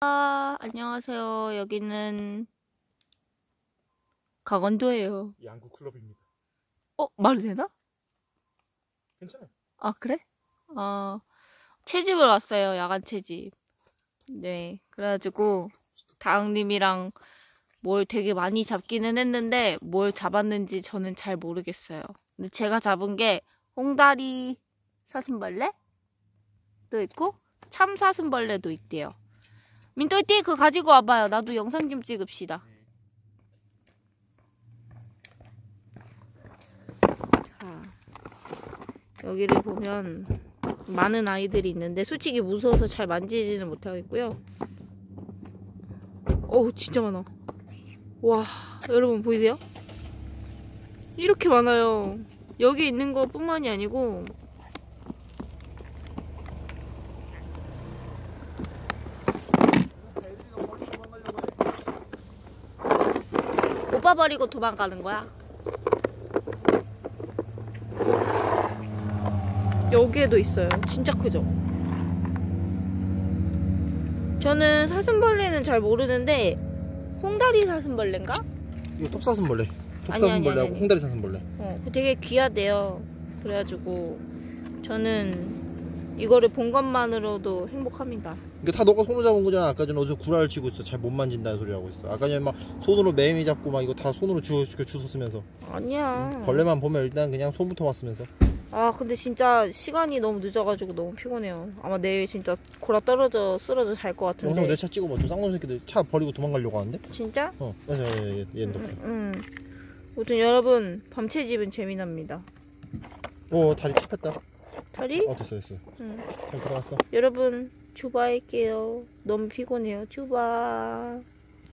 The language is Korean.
아, 안녕하세요. 여기는 강원도예요. 양구 클럽입니다. 어, 말이 되나? 괜찮아. 아, 그래? 어, 채집을 왔어요. 야간 채집. 네. 그래가지고, 다영님이랑 뭘 되게 많이 잡기는 했는데, 뭘 잡았는지 저는 잘 모르겠어요. 근데 제가 잡은 게, 홍다리 사슴벌레? 도 있고, 참사슴벌레도 있대요. 민토이띠 그거 가지고 와봐요. 나도 영상 좀 찍읍시다. 자, 여기를 보면 많은 아이들이 있는데 솔직히 무서워서 잘 만지지는 못하겠고요. 어우 진짜 많아. 와 여러분 보이세요? 이렇게 많아요. 여기 있는 것뿐만이 아니고 오빠 버리고 도망가는 거야. 여기에도 있어요. 진짜 크죠? 저는 사슴벌레는 잘 모르는데 홍다리 사슴벌레인가? 이거 톱사슴벌레. 톱사슴벌레하고 아니. 홍다리 사슴벌레. 어, 그거 되게 귀하대요. 그래가지고 저는 이거를 본 것만으로도 행복합니다. 이게 다 너가 손으로 잡은 거잖아. 아까 전에 어디서 구라를 치고 있어. 잘 못 만진다는 소리 하고 있어. 아까 전에 막 손으로 매미 잡고 막 이거 다 손으로 주워 주워 쓰면서 아니야. 벌레만 보면 일단 그냥 손부터 맞으면서. 아 근데 진짜 시간이 너무 늦어가지고 너무 피곤해요. 아마 내일 진짜 고라 떨어져 쓰러져 잘것 영상 같은데. 내차 찍어봐. 저 쌍놈 새끼들 차 버리고 도망가려고 하는데. 진짜? 어, 맞아, 얘, 얘, 얘는 도 음. 아무튼 여러분 밤채집은 재미납니다. 어, 다리 찝혔다. 다리? 어, 됐어, 됐어. 응. 잘 들어갔어. 여러분 주바할게요. 너무 피곤해요. 주바.